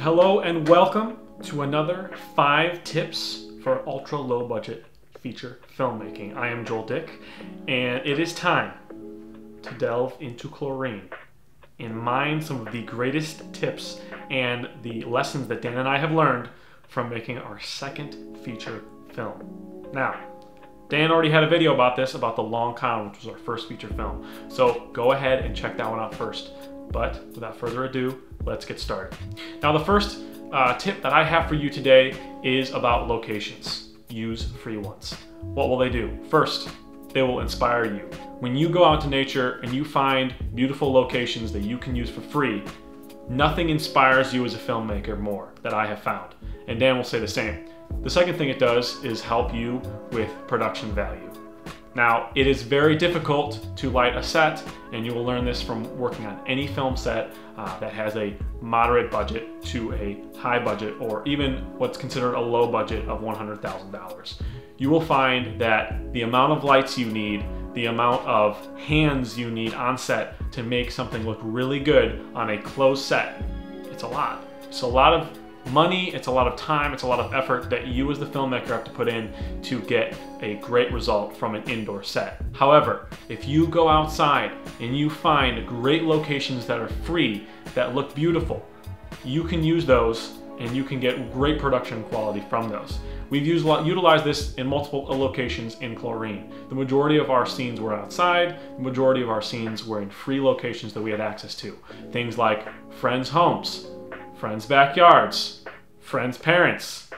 Hello and welcome to another five tips for ultra low budget feature filmmaking. I am Joel Dick, and it is time to delve into chlorine and mine some of the greatest tips and the lessons that Dan and I have learned from making our second feature film. Now, Dan already had a video about this, about the Long Con, which was our first feature film. So go ahead and check that one out first. But without further ado, let's get started. Now the first uh, tip that I have for you today is about locations. Use free ones. What will they do? First, they will inspire you. When you go out to nature and you find beautiful locations that you can use for free, nothing inspires you as a filmmaker more that I have found. And Dan will say the same. The second thing it does is help you with production value. Now, it is very difficult to light a set, and you will learn this from working on any film set uh, that has a moderate budget to a high budget, or even what's considered a low budget of $100,000. You will find that the amount of lights you need, the amount of hands you need on set to make something look really good on a closed set, it's a lot. It's a lot of money, it's a lot of time, it's a lot of effort that you as the filmmaker have to put in to get a great result from an indoor set. However, if you go outside and you find great locations that are free, that look beautiful, you can use those and you can get great production quality from those. We've used, utilized this in multiple locations in Chlorine. The majority of our scenes were outside, the majority of our scenes were in free locations that we had access to. Things like friends' homes, friends' backyards, friends' parents,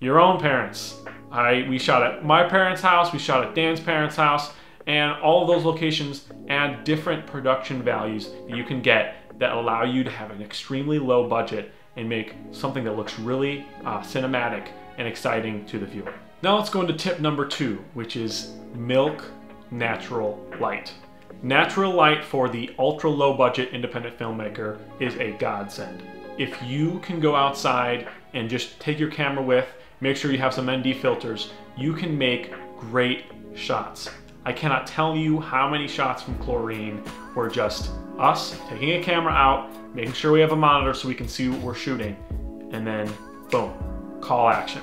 your own parents. I we shot at my parents' house, we shot at Dan's parents' house, and all of those locations add different production values that you can get that allow you to have an extremely low budget and make something that looks really uh, cinematic and exciting to the viewer. Now let's go into tip number two, which is milk natural light. Natural light for the ultra low budget independent filmmaker is a godsend if you can go outside and just take your camera with, make sure you have some ND filters, you can make great shots. I cannot tell you how many shots from Chlorine were just us taking a camera out, making sure we have a monitor so we can see what we're shooting, and then boom, call action.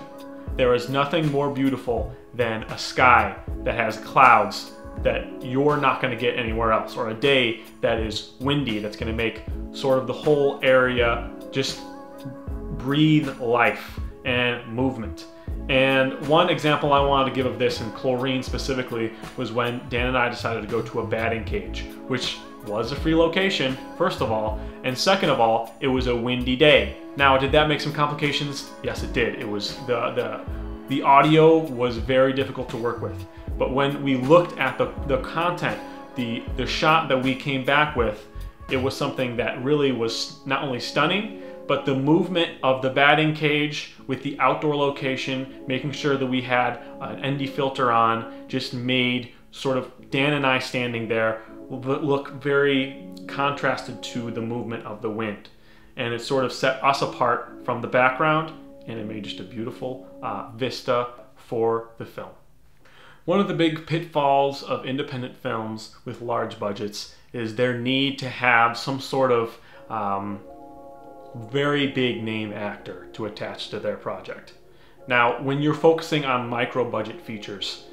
There is nothing more beautiful than a sky that has clouds that you're not going to get anywhere else, or a day that is windy that's going to make sort of the whole area just breathe life and movement. And one example I wanted to give of this in chlorine specifically was when Dan and I decided to go to a batting cage, which was a free location, first of all, and second of all, it was a windy day. Now, did that make some complications? Yes, it did. It was the the the audio was very difficult to work with. But when we looked at the, the content, the the shot that we came back with, it was something that really was not only stunning, but the movement of the batting cage with the outdoor location, making sure that we had an ND filter on, just made sort of Dan and I standing there look very contrasted to the movement of the wind. And it sort of set us apart from the background and it made just a beautiful uh, vista for the film. One of the big pitfalls of independent films with large budgets is their need to have some sort of um, very big name actor to attach to their project. Now, when you're focusing on micro budget features,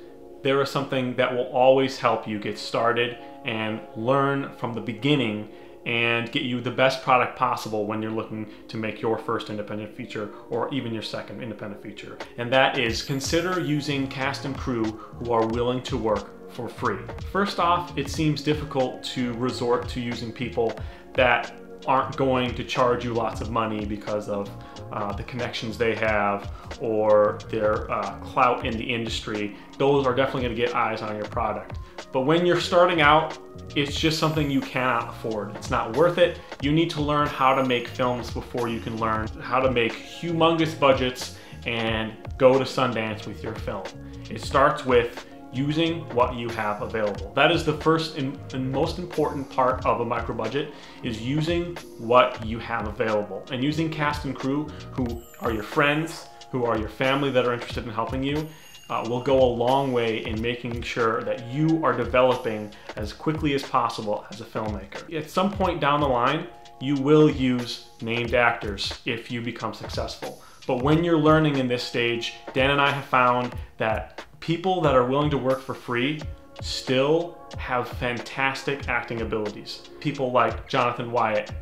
there is something that will always help you get started and learn from the beginning and get you the best product possible when you're looking to make your first independent feature or even your second independent feature. And that is consider using cast and crew who are willing to work for free. First off, it seems difficult to resort to using people that aren't going to charge you lots of money because of uh, the connections they have or their uh, clout in the industry. Those are definitely going to get eyes on your product. But when you're starting out, it's just something you cannot afford. It's not worth it. You need to learn how to make films before you can learn how to make humongous budgets and go to Sundance with your film. It starts with using what you have available. That is the first and, most important part of a micro budget is using what you have available and using cast and crew who are your friends, who are your family that are interested in helping you uh, will go a long way in making sure that you are developing as quickly as possible as a filmmaker. At some point down the line, you will use named actors if you become successful. But when you're learning in this stage, Dan and I have found that people that are willing to work for free still have fantastic acting abilities. People like Jonathan Wyatt,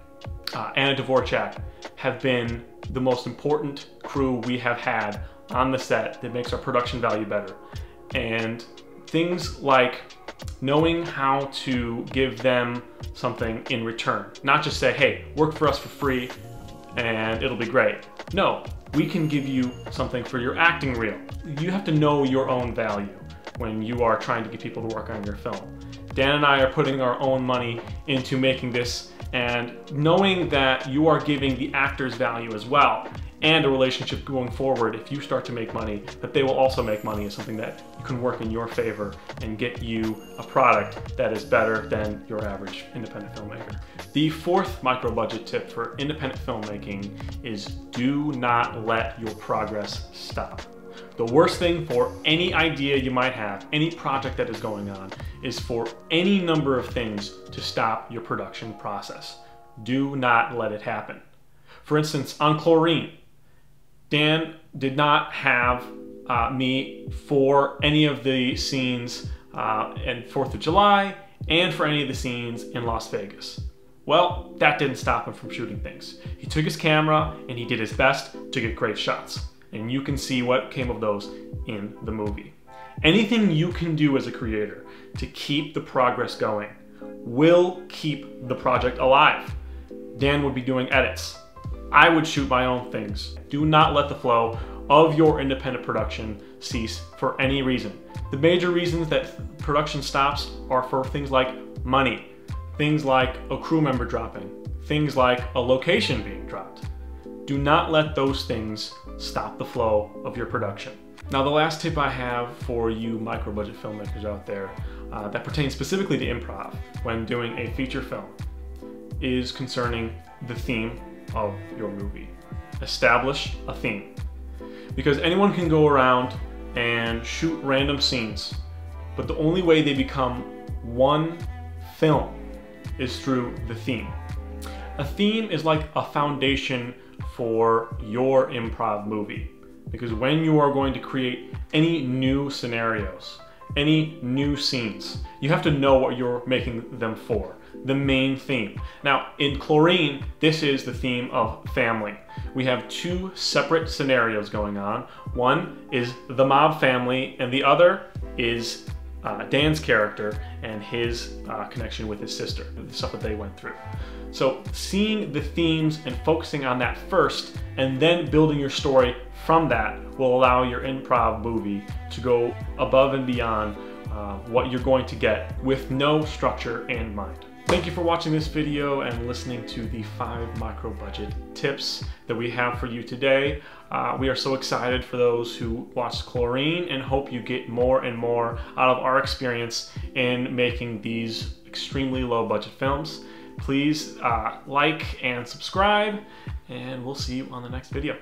uh, Anna Dvorak have been the most important crew we have had on the set that makes our production value better. And things like knowing how to give them something in return. Not just say, hey, work for us for free and it'll be great. No, we can give you something for your acting reel. You have to know your own value when you are trying to get people to work on your film. Dan and I are putting our own money into making this and knowing that you are giving the actors value as well and a relationship going forward, if you start to make money, that they will also make money is something that you can work in your favor and get you a product that is better than your average independent filmmaker. The fourth micro budget tip for independent filmmaking is do not let your progress stop. The worst thing for any idea you might have, any project that is going on, is for any number of things to stop your production process. Do not let it happen. For instance, on chlorine, Dan did not have uh, me for any of the scenes uh, in 4th of July and for any of the scenes in Las Vegas. Well, that didn't stop him from shooting things. He took his camera and he did his best to get great shots. And you can see what came of those in the movie. Anything you can do as a creator to keep the progress going will keep the project alive. Dan would be doing edits, I would shoot my own things. Do not let the flow of your independent production cease for any reason. The major reasons that production stops are for things like money, things like a crew member dropping, things like a location being dropped. Do not let those things stop the flow of your production. Now the last tip I have for you micro budget filmmakers out there uh, that pertains specifically to improv when doing a feature film is concerning the theme of your movie. Establish a theme. Because anyone can go around and shoot random scenes, but the only way they become one film is through the theme. A theme is like a foundation for your improv movie. Because when you are going to create any new scenarios, any new scenes, you have to know what you're making them for the main theme. Now, in Chlorine, this is the theme of family. We have two separate scenarios going on. One is the mob family, and the other is uh, Dan's character and his uh, connection with his sister, the stuff that they went through. So, seeing the themes and focusing on that first, and then building your story from that will allow your improv movie to go above and beyond uh, what you're going to get with no structure in mind. Thank you for watching this video and listening to the five micro budget tips that we have for you today. Uh, we are so excited for those who watched Chlorine and hope you get more and more out of our experience in making these extremely low budget films. Please uh, like and subscribe and we'll see you on the next video.